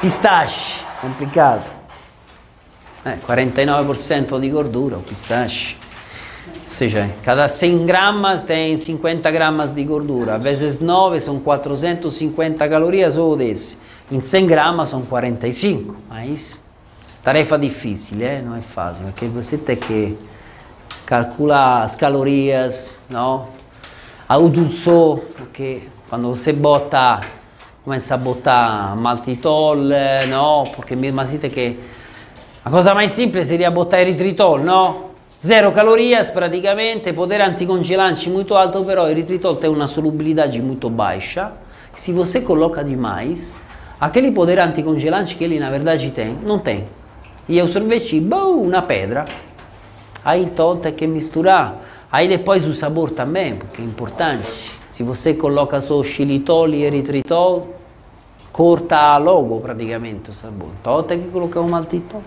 Pistache. Complicado. É, 49% de gordura o pistache. Ou seja, cada 100 gramas tem 50 gramas de gordura. Vezes 9 são 450 calorias ou desse. Em 100 gramas são 45. Mas tarefa difícil, é? Eh? não é fácil. Porque você tem que calcular as calorias, não? A uduzzo, perché quando você bota, comincia a bottare maltitol, no? Perché mi siete che la cosa più semplice seria bottare eritritol, no? Zero calorie praticamente, potere anticongelante molto alto, però eritritol ha una solubilità molto bassa. Se você coloca demais, aquele poder anticongelante que ele na verdade tem, não tem. E eu sorvete, boh, uma pedra. Aí então tem que misturar. Aí depois o sabor também, porque é importante. Se você coloca só xilitol e eritritol, corta logo praticamente o sabor. Então tem que colocar um maltitol.